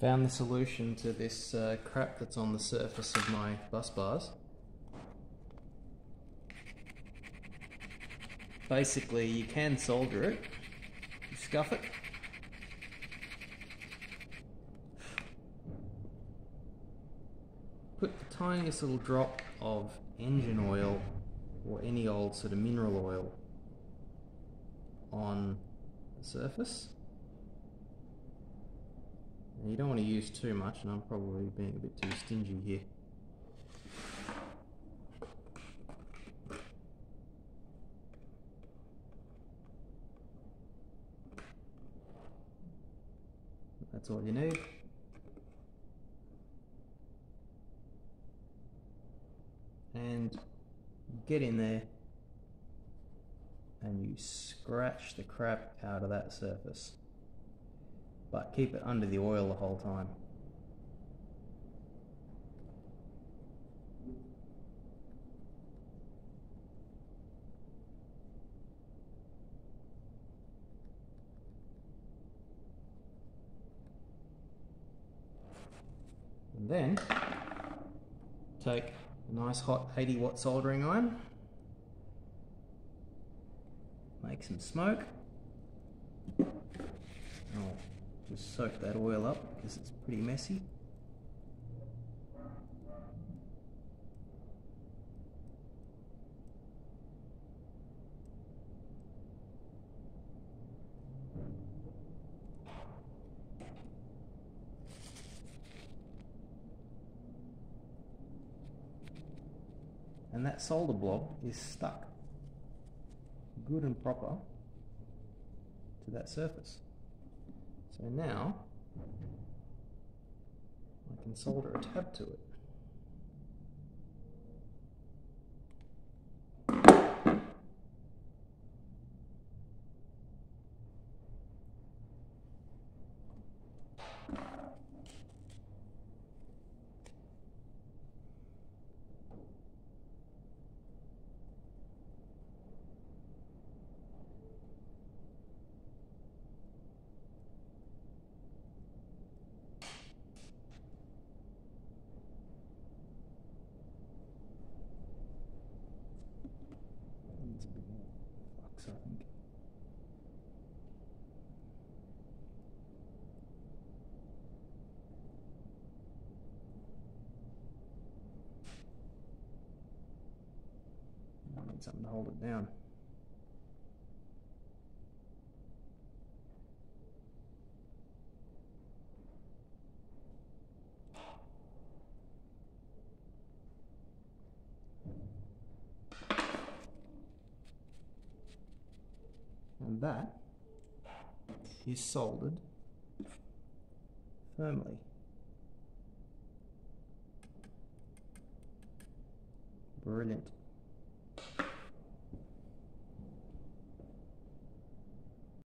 Found the solution to this uh, crap that's on the surface of my bus bars. Basically, you can solder it. You scuff it. Put the tiniest little drop of engine oil or any old sort of mineral oil on the surface. You don't want to use too much, and I'm probably being a bit too stingy here. That's all you need. And get in there and you scratch the crap out of that surface. But keep it under the oil the whole time. And then take a nice hot 80 watt soldering iron, make some smoke. Just soak that oil up because it's pretty messy. and that solder blob is stuck good and proper to that surface. So now I can solder a tab to it. Needs a bit more flux, I think. I need something to hold it down. And that is soldered firmly. Brilliant.